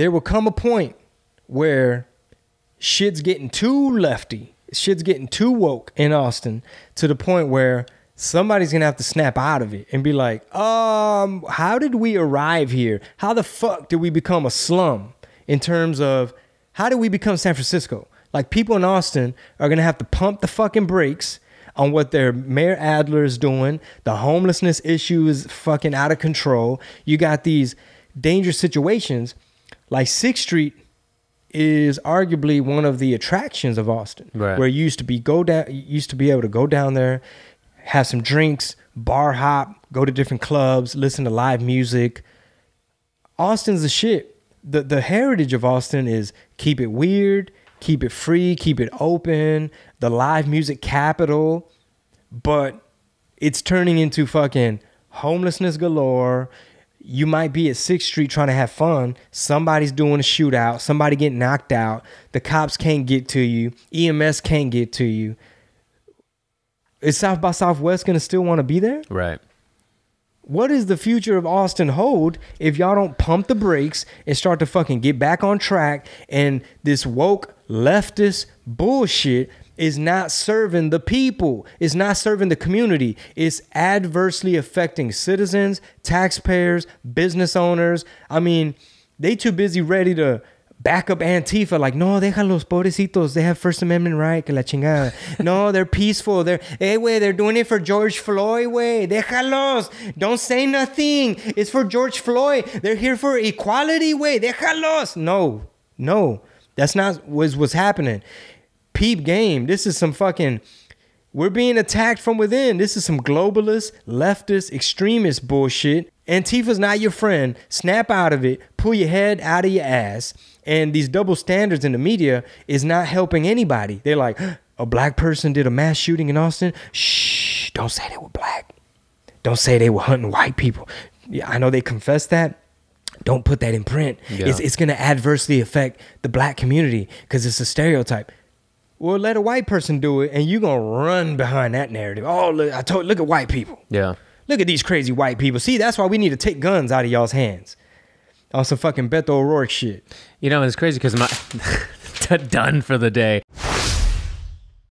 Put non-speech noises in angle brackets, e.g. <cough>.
there will come a point where shit's getting too lefty, shit's getting too woke in Austin to the point where somebody's gonna have to snap out of it and be like, um, how did we arrive here? How the fuck did we become a slum in terms of how did we become San Francisco? Like people in Austin are gonna have to pump the fucking brakes on what their Mayor Adler is doing. The homelessness issue is fucking out of control. You got these dangerous situations. Like Sixth Street is arguably one of the attractions of Austin, Right. where you used to be go down, used to be able to go down there, have some drinks, bar hop, go to different clubs, listen to live music. Austin's the shit. The the heritage of Austin is keep it weird, keep it free, keep it open, the live music capital, but it's turning into fucking homelessness galore. You might be at Sixth Street trying to have fun. Somebody's doing a shootout. Somebody getting knocked out. The cops can't get to you. EMS can't get to you. Is South by Southwest gonna still want to be there? Right. What is the future of Austin hold if y'all don't pump the brakes and start to fucking get back on track and this woke leftist bullshit is not serving the people. It's not serving the community. It's adversely affecting citizens, taxpayers, business owners. I mean, they too busy ready to back up Antifa like, no, deja los pobrecitos. They have First Amendment right, que la chingada. <laughs> No, they're peaceful. They're, hey, way, they're doing it for George Floyd, way. Déjalos. Don't say nothing. It's for George Floyd. They're here for equality, way. Déjalos. No, no. That's not was what's happening. Peep game. This is some fucking we're being attacked from within. This is some globalist, leftist, extremist bullshit. Antifa's not your friend. Snap out of it. Pull your head out of your ass. And these double standards in the media is not helping anybody. They're like, a black person did a mass shooting in Austin. Shh, don't say they were black. Don't say they were hunting white people. Yeah, I know they confess that. Don't put that in print. Yeah. It's, it's going to adversely affect the black community because it's a stereotype. Well, let a white person do it, and you're gonna run behind that narrative. Oh, look! I told, look at white people. Yeah. Look at these crazy white people. See, that's why we need to take guns out of y'all's hands. On some fucking Beto O'Rourke shit. You know, it's crazy because my <laughs> done for the day.